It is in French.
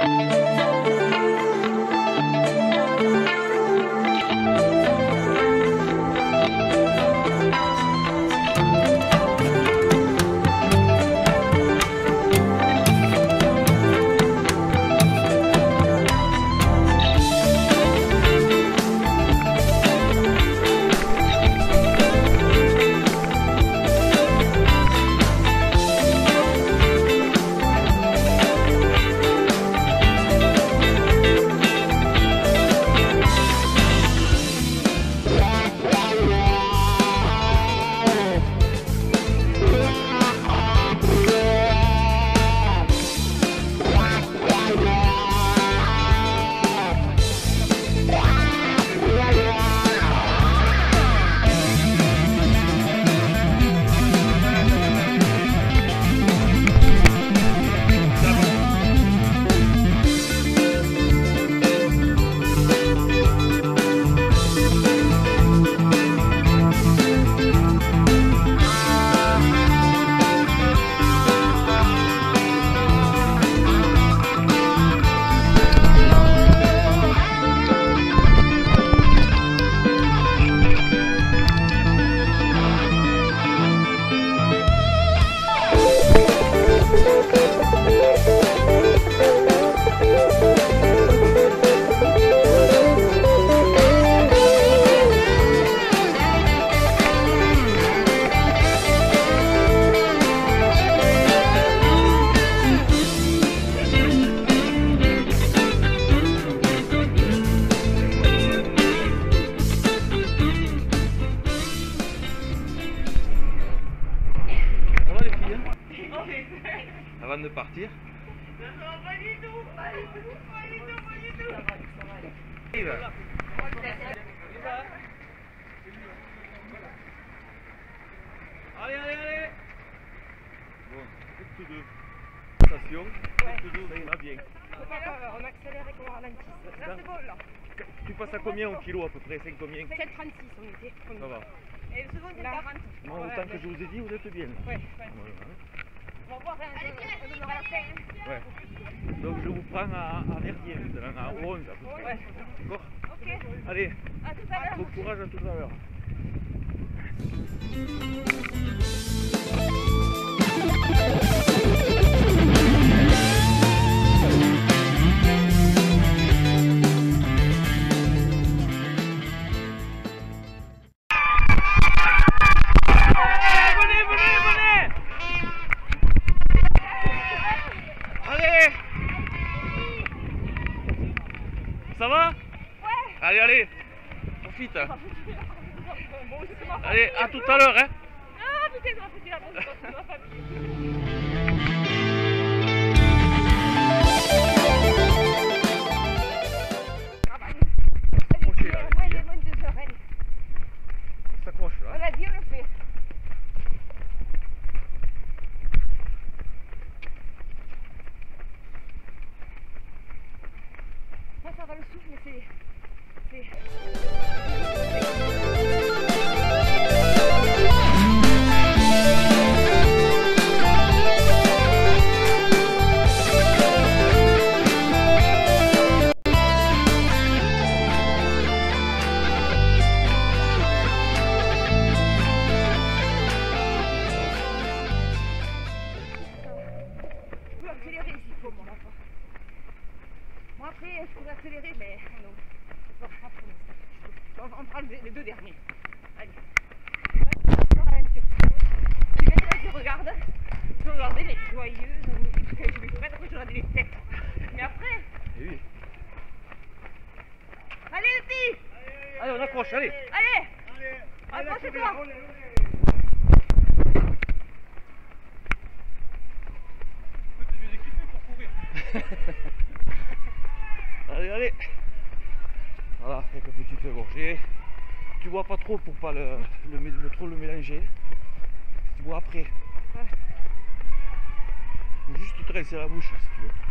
Ça Avant de partir. Allez, allez, allez Bon, toutes deux. Station, toutes deux, ira bien. On accélère et qu'on ralentit. Là, c'est bon, là. Tu passes à combien au kilo à peu près? 5 combien? 7,36 on était. Ça va. Et le second, c'est Là. 40. Bon, autant que je vous ai dit, vous êtes bien. Ouais, ouais. Ouais. Donc je vous prends à, à Verdier maintenant, à 11 à peu près. Ouais. D'accord Ok, Allez, à tout à l'heure. bon courage à tout à l'heure. Allez, à tout à l'heure, hein Ah. Après, je pourrais accélérer, mais non. Bon, après, non. on, on prend les les deux derniers. Allez. Je je regarde. Je regardais les que je vais après je regardais les têtes. Mais après, Eh oui. allez les filles Allez, on accroche, allez Allez Accroche-toi Allez, allez Voilà, quelques petites gorgées. Tu bois pas trop pour pas le, le, mé- le- trop le mélanger. Tu bois après. Ou juste te rincer la bouche si tu veux.